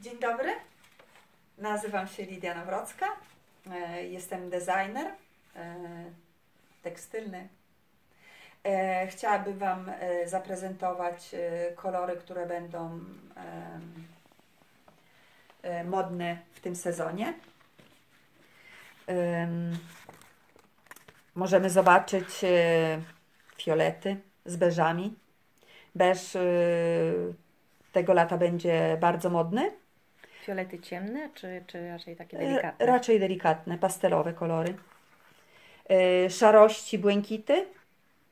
Dzień dobry, nazywam się Lidia Nawrocka, e, jestem designer e, tekstylny. E, chciałabym Wam zaprezentować kolory, które będą modne w tym sezonie. Możemy zobaczyć fiolety z beżami. Beż tego lata będzie bardzo modny. Fiolety ciemne, czy, czy raczej takie e, delikatne? Raczej delikatne, pastelowe kolory. E, szarości, błękity,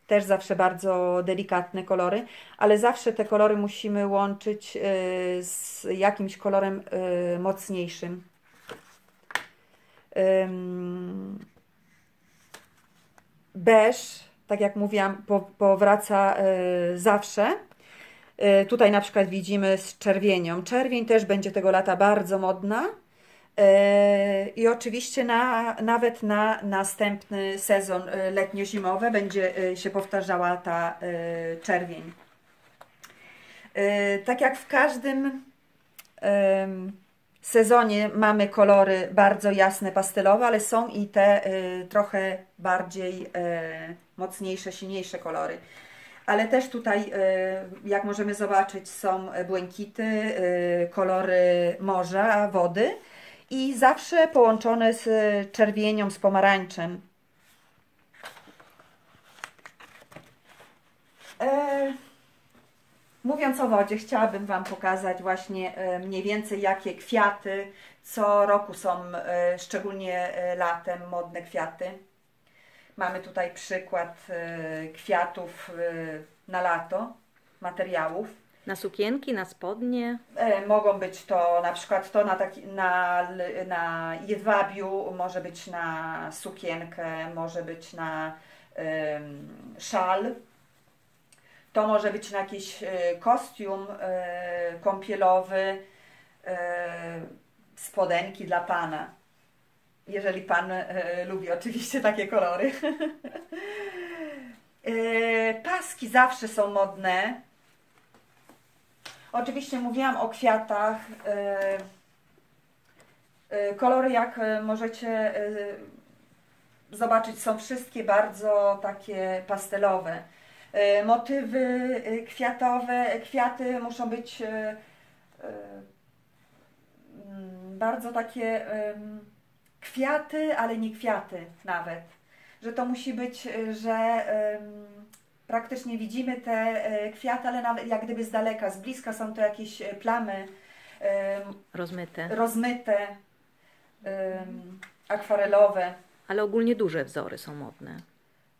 też zawsze bardzo delikatne kolory, ale zawsze te kolory musimy łączyć e, z jakimś kolorem mocniejszym. Beż, tak jak mówiłam, powraca zawsze tutaj na przykład widzimy z czerwienią. Czerwień też będzie tego lata bardzo modna. E, I oczywiście na, nawet na następny sezon e, letnio-zimowy będzie się powtarzała ta czerwień. Tak jak w każdym sezonie mamy kolory bardzo jasne, pastelowe, ale są i te trochę bardziej mocniejsze, silniejsze kolory ale też tutaj, e, jak możemy zobaczyć, są błękity, e, kolory morza, wody i zawsze połączone z czerwienią, z pomarańczem. E, mówiąc o wodzie, chciałabym Wam pokazać właśnie mniej więcej jakie kwiaty co roku są, szczególnie latem, modne kwiaty. Mamy tutaj przykład e, kwiatów e, na lato, materiałów. Na sukienki, na spodnie? E, mogą być to na przykład to na, taki, na, na jedwabiu, może być na sukienkę, może być na szal. To może być na jakiś kostium kąpielowy, spodenki dla pana jeżeli Pan e, lubi oczywiście takie kolory. e, paski zawsze są modne. Oczywiście mówiłam o kwiatach. E, e kolory, jak e, możecie e, zobaczyć, są wszystkie bardzo takie pastelowe. Motywy kwiatowe, kwiaty muszą być bardzo takie kwiaty, ale nie kwiaty nawet. Że to musi być, y, że praktycznie widzimy te e, kwiaty, ale nawet jak gdyby z daleka, z bliska są to jakieś e, plamy rozmyte, rozmyte akwarelowe. Ale ogólnie duże wzory są modne,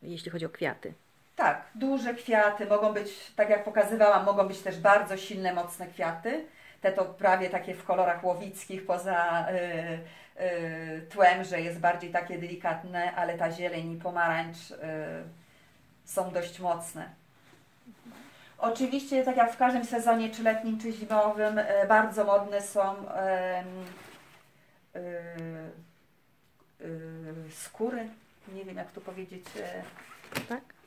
jeśli chodzi o kwiaty. Tak, duże kwiaty mogą być, tak jak pokazywałam, mogą być też bardzo silne, mocne kwiaty. Te to prawie takie w kolorach łowickich, poza y, Y, tłem, że jest bardziej takie delikatne, ale ta zieleń i pomarańcz y, są dość mocne. Oczywiście, tak jak w każdym sezonie, czy letnim, czy zimowym, y, bardzo modne są skóry. Nie wiem, jak to powiedzieć. Tak?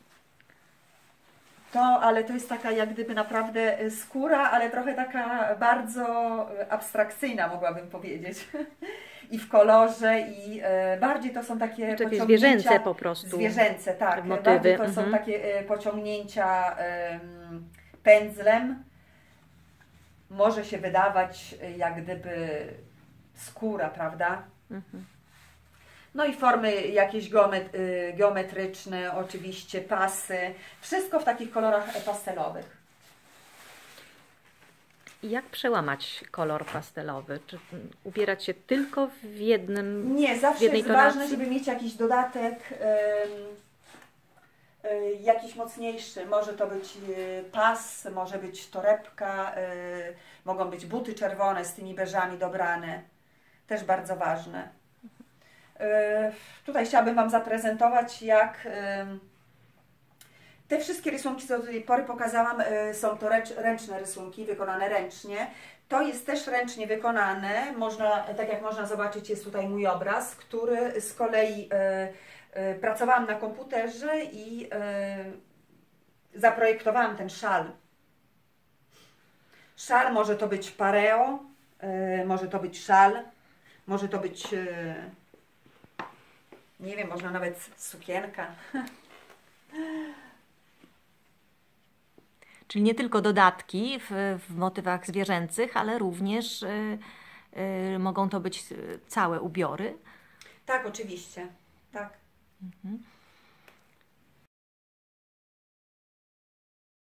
To, ale to jest taka jak gdyby naprawdę skóra, ale trochę taka bardzo abstrakcyjna, mogłabym powiedzieć. i w kolorze i e, bardziej to są takie Czyli zwierzęce po prostu. Zwierzęce, tak. Motywy. Bardziej to mhm. są takie pociągnięcia pędzlem. Może się wydawać jak gdyby skóra, prawda? Mhm. No i formy jakieś e, geometryczne, oczywiście pasy. Wszystko w takich kolorach pastelowych. Jak przełamać kolor pastelowy? Czy ubierać się tylko w jednym Nie, zawsze jest tonacji? ważne, żeby mieć jakiś dodatek, yy, jakiś mocniejszy. Może to być e, pas, może być torebka, yy, mogą być buty czerwone z tymi beżami dobrane. Też bardzo ważne. Yy, tutaj chciałabym Wam zaprezentować, jak te wszystkie rysunki, co do tej pory pokazałam, y, są to ręczne rysunki, wykonane ręcznie. To jest też ręcznie wykonane. Można, tak jak można zobaczyć, jest tutaj mój obraz, który z kolei pracowałam na komputerze i zaprojektowałam ten szal. Szal może to być pareo, E, może to być szal, może to być, e, nie wiem, można nawet sukienka. Czyli nie tylko dodatki w, w motywach zwierzęcych, ale również y, y, mogą to być całe ubiory. Tak, oczywiście. Tak. Mhm.